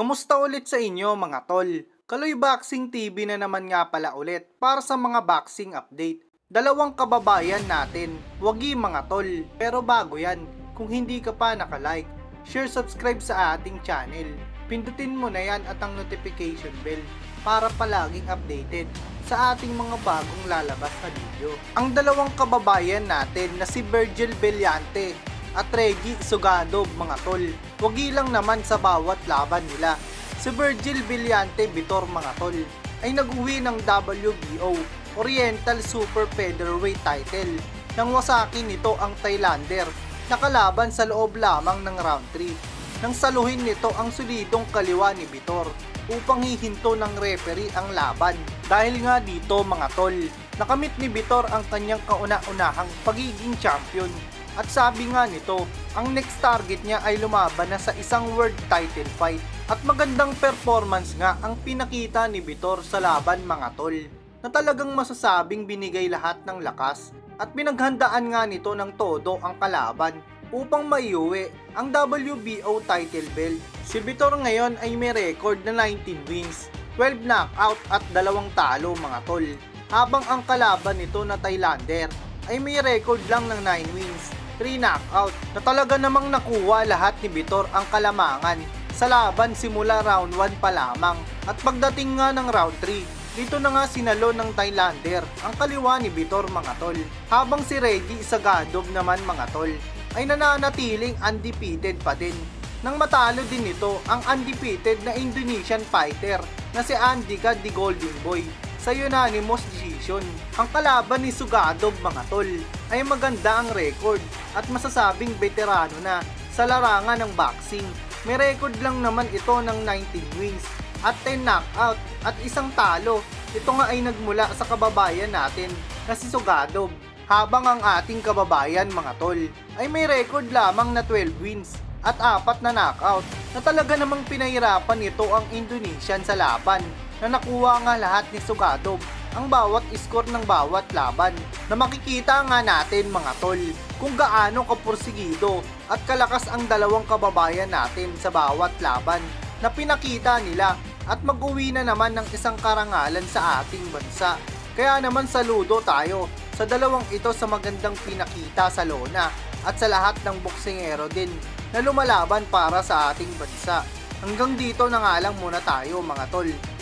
Kamusta ulit sa inyo mga tol? Kaloy Boxing TV na naman nga pala ulit para sa mga boxing update. Dalawang kababayan natin, wagi mga tol. Pero bago yan, kung hindi ka pa nakalike, share subscribe sa ating channel. Pindutin mo na yan at ang notification bell para palaging updated sa ating mga bagong lalabas na video. Ang dalawang kababayan natin na si Virgil Bellante at Reggie Sugadov mga tol. Wagi lang naman sa bawat laban nila. Si Virgil Bellante Vitor mga tol ay nag-uwi ng WBO Oriental Super Featherweight title nang wasakin nito ang Thailander na kalaban sa loob lamang ng round 3 nang saluhin nito ang solidong kaliwa ni Vitor upang hihinto ng referee ang laban. Dahil nga dito mga tol, nakamit ni Vitor ang kanyang kauna-unahang pagiging champion at sabi nga nito, ang next target niya ay lumaban na sa isang world title fight. At magandang performance nga ang pinakita ni Vitor sa laban mga tol. Na talagang masasabing binigay lahat ng lakas at pinaghandaan nga nito ng todo ang kalaban upang maiuwi ang WBO title belt. Si Vitor ngayon ay may record na 19 wins, 12 knockout at dalawang talo mga tol. Habang ang kalaban nito na Thailander ay may record lang ng 9 wins, 3 knockout na talaga namang nakuha lahat ni Vitor ang kalamangan sa laban simula round 1 pa lamang. At pagdating nga ng round 3 dito na nga sinalo ng Thailander ang kaliwa ni Vitor mga tol. Habang si Reggie Sagadov naman mga tol ay nananatiling undefeated pa din. Nang matalo din nito ang undefeated na Indonesian fighter na si Andika the Golden Boy sa unanimous decision. Ang kalaban ni Sugadov mga tol ay maganda ang record at masasabing veterano na sa larangan ng boxing may record lang naman ito ng 19 wins at 10 knockout at isang talo. Ito nga ay nagmula sa kababayan natin na si Sugadov. Habang ang ating kababayan mga tol ay may record lamang na 12 wins at apat na knockout na talaga namang pinahirapan nito ang Indonesian sa laban na nakuha nga lahat ni Sugadov ang bawat score ng bawat laban na makikita nga natin mga tol kung gaano kapursigido at kalakas ang dalawang kababayan natin sa bawat laban na pinakita nila at mag-uwi na naman ng isang karangalan sa ating bansa. Kaya naman saludo tayo sa dalawang ito sa magandang pinakita sa lona at sa lahat ng boksingero din na lumalaban para sa ating bansa. Hanggang dito na nga lang muna tayo mga tol.